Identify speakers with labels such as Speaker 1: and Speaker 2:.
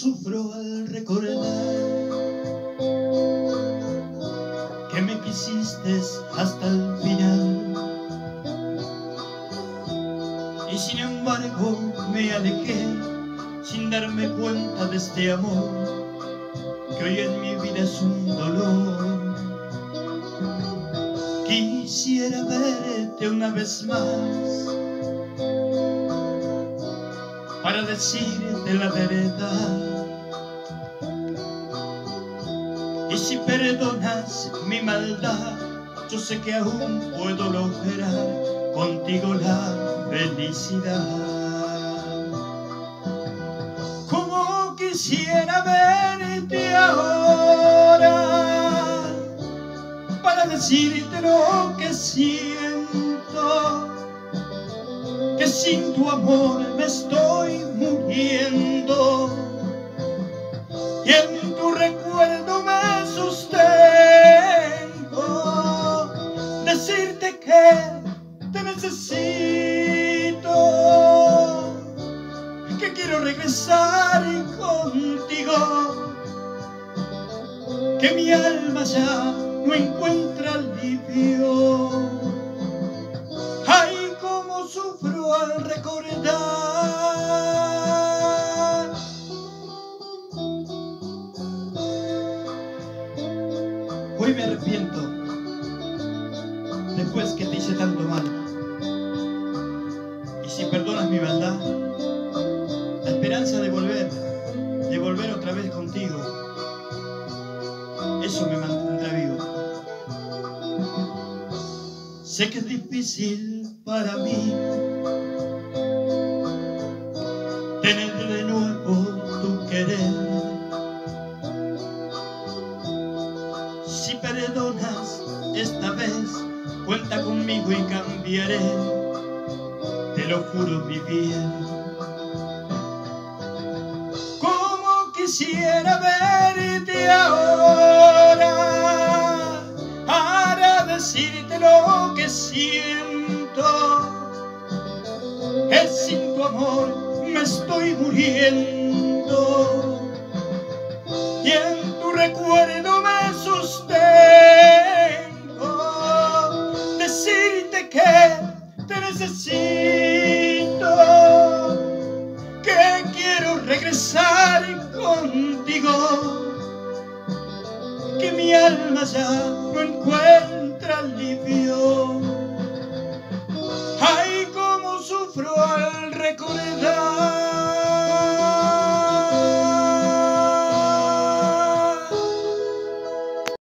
Speaker 1: sufro al recordar que me quisiste hasta el final. Y sin embargo me alejé sin darme cuenta de este amor que hoy en mi vida es un dolor. Quisiera verte una vez más para decirte la verdad. Y si perdonas mi maldad, yo sé que aún puedo lograr contigo la felicidad. Como quisiera verte ahora para decirte lo que siento, que sin tu amor me estoy regresar contigo, que mi alma ya no encuentra alivio. Ay, cómo sufro al recordar. Hoy me arrepiento, después que te hice tanto mal. Y si perdonas mi maldad, esperanza de volver, de volver otra vez contigo, eso me mantendrá vivo. Sé que es difícil para mí tener de nuevo tu querer. Si perdonas esta vez, cuenta conmigo y cambiaré, te lo juro mi bien. Quisiera verte ahora para decirte lo que siento, que sin tu amor me estoy muriendo y en tu recuerdo me sostengo, decirte que te necesito, contigo, que mi alma ya no encuentra alivio.